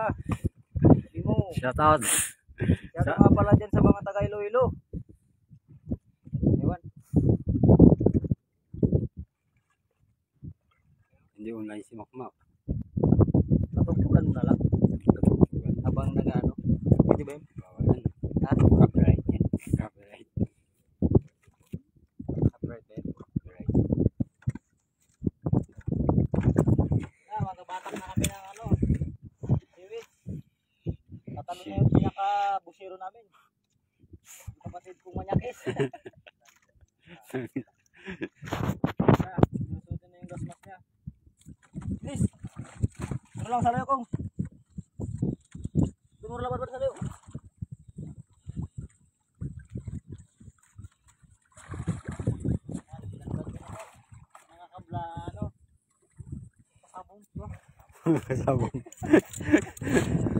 ka. Hindi mo. Shout out. Kaya ka nga pala dyan sa mga taga Iloilo. Ewan. Hindi online si Makmak. Natugtugan mo na lang. Pinaka-busiro namin. Kapatid kong manyakis. Sinusunod na yung gas mask niya. Please. Ano lang sa layo kong? Tumuro lang ba sa layo? Yan,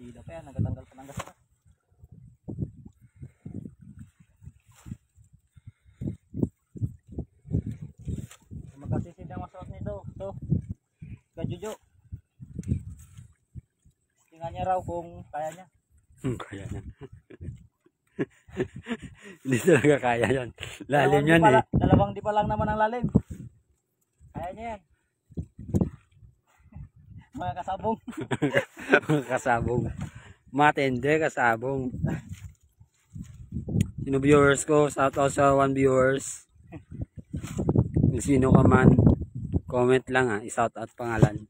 Partida pa yan, nagatanggal pa ng gas na. Magkasisid ang masuot nito. Ito. Kajujo. Tingnan niya raw kung kaya niya. Hmm, kaya yan. Hindi talaga kaya yan. Lalim Dalawang di yan pa eh. la- Dalawang di pa lang naman ang lalim. Kaya niya yan. Mga kasabong. kasabong. Matende kasabong. Sino viewers ko? Shout out sa one viewers. Sino ka man, comment lang ha. I-shout out pangalan.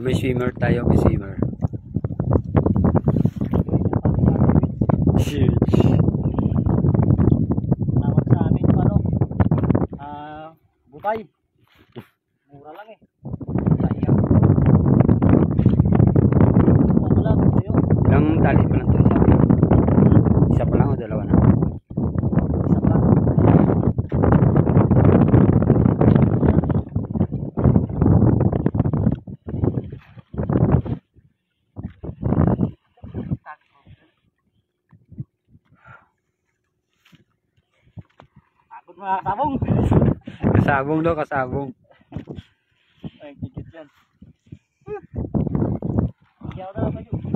Yung may swimmer tayo, may swimmer. Tawag sa amin ano. Ah, butay. Kasabong. Kasabong daw, kasabong. Ay, tigit yan. Na lang kayo.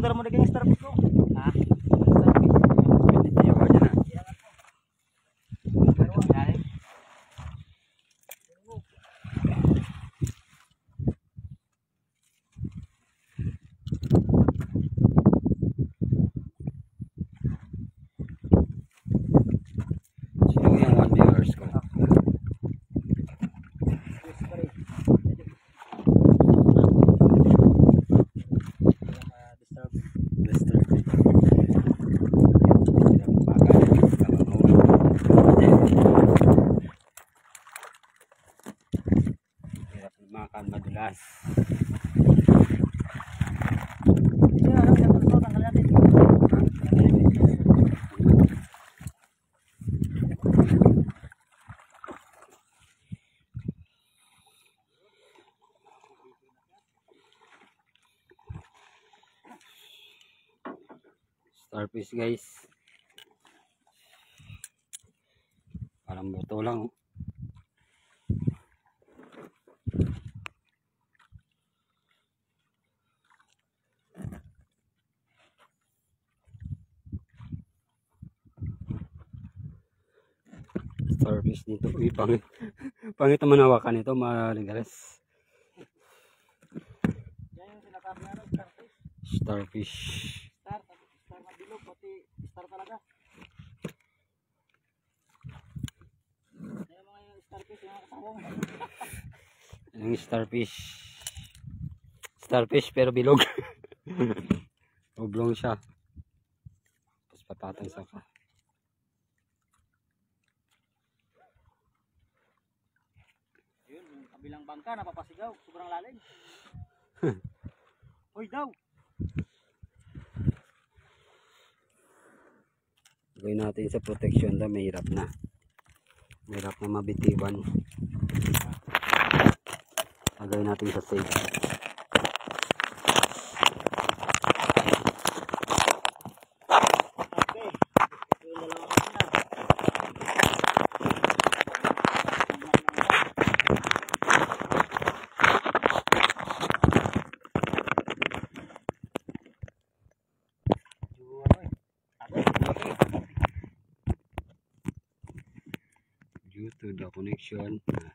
Pundar mo na kayong makan madulas. Starfish guys. Parang buto lang. Starfish dito. Uy, pangit. pangit naman hawakan ito, mga ligares. Starfish. Star, star na bilog, pati star talaga. Yan mga yung starfish, yung mo. Yung starfish. Starfish pero bilog. Oblong siya. Tapos papatay sa ka. Bangka, napapasigaw. Sobrang lalim. Hoy daw! Gawin natin sa protection daw, mahirap na. Mahirap na mabitiwan. Lagay natin sa safe. To the connection, ah,